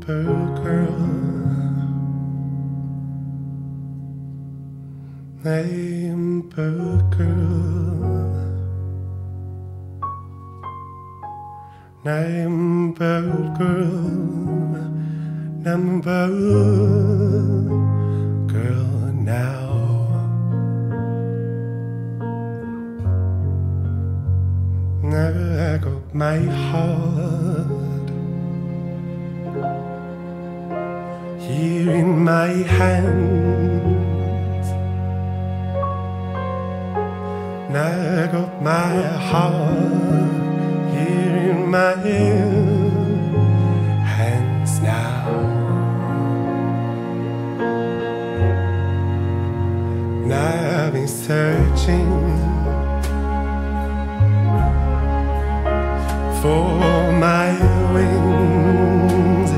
Amber girl. name per girl. Name per girl, number girl now. i got my heart here in my hand. nag op my heart here in my hands now. now I've been searching for my wings.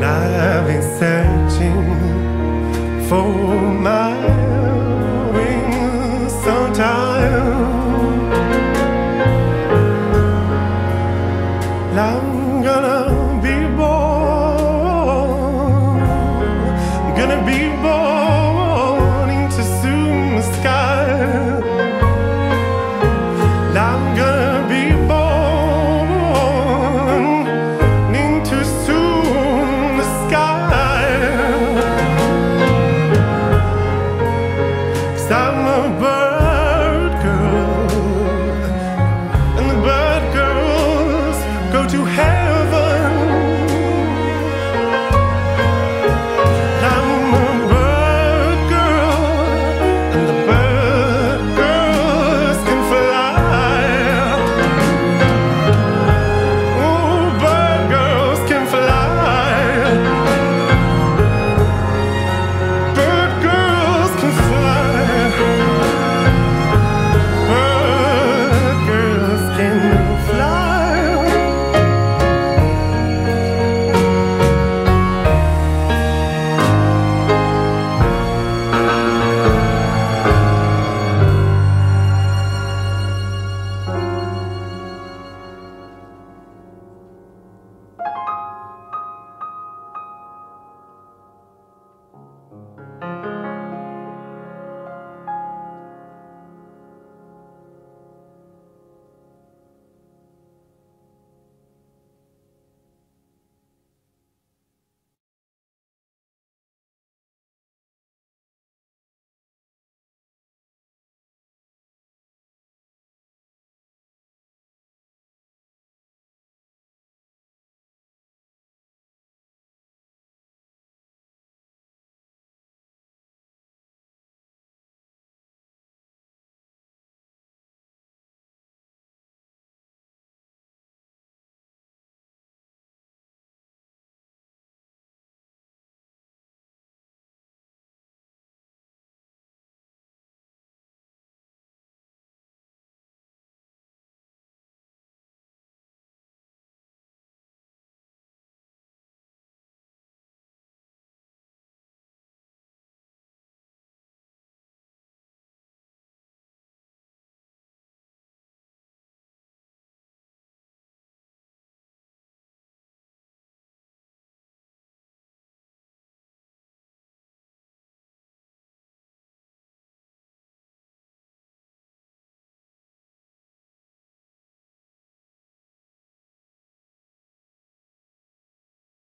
Now I've been searching for my I'm gonna be born.